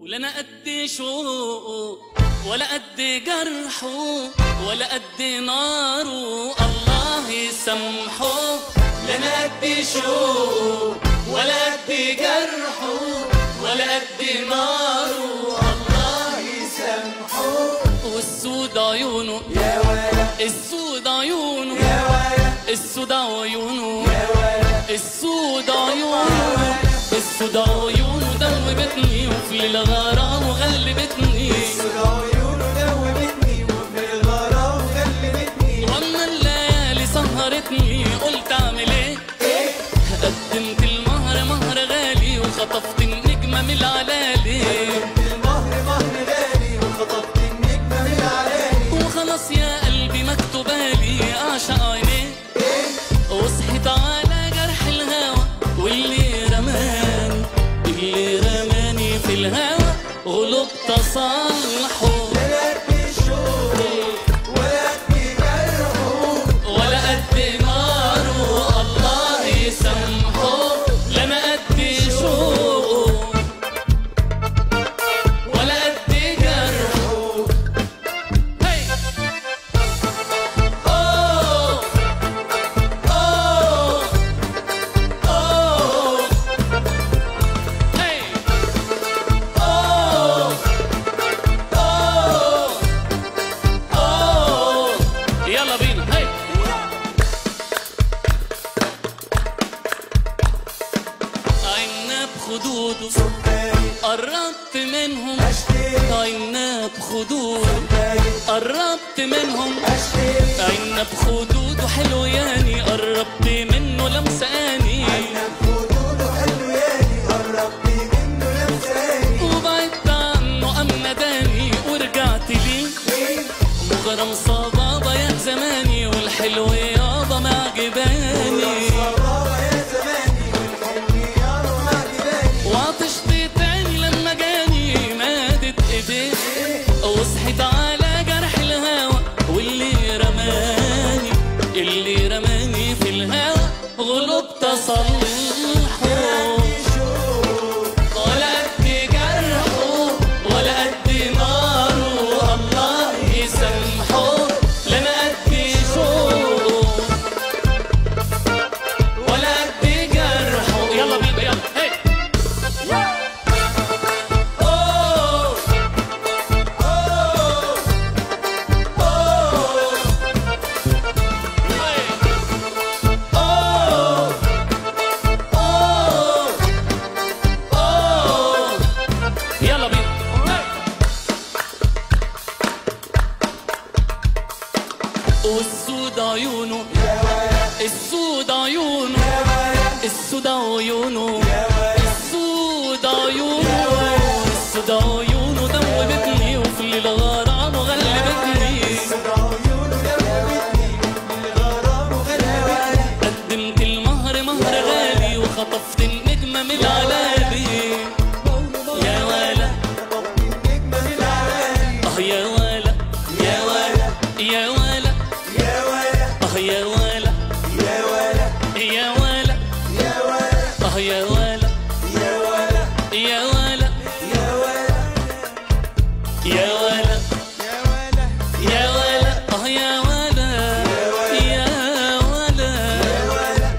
ولا أنا قد شوقه ولا قد جرحه ولا قد ناره الله يسامحه لا أنا قد شوقه ولا قد جرحه ولا قد ناره الله يسامحه والسود عيونه. يا ولا السود عيونه. يا ولا السود عيونه. يا ولا السود عيونه السود عيونه دوبتني وفي الغرام وغلبتني عيونه دوبتني وفي الغرام الليالي سهرتني قلت أعمل إيه؟ إيه قدمت المهر مهر غالي وخطفت النجمة من العلالي. المهر مهر غالي النجمة من العلالي. وخلاص يا قلبي مكتوبالي اعشق الهوى غلبت اصلحه سكري قربت منهم عنا بخدوده سكري قربت منهم عنا بخدوده حلو ياني قربت منه خدوده منه لمساني وبعدت عنه أم نداني ورجعت إيه مغرم mi والسود عيونه يا ولا السود عيونه يا ولا السود عيونه آه يا ولا يا ولا يا ولا يا ولا آه يا ولا يا ولا يا ولا يا ولا يا ولا يا ولا آه يا ولا يا ولا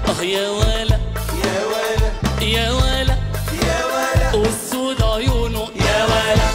آه يا ولا يا ولا يا ولا يا ولا والسود عيونه يا ولا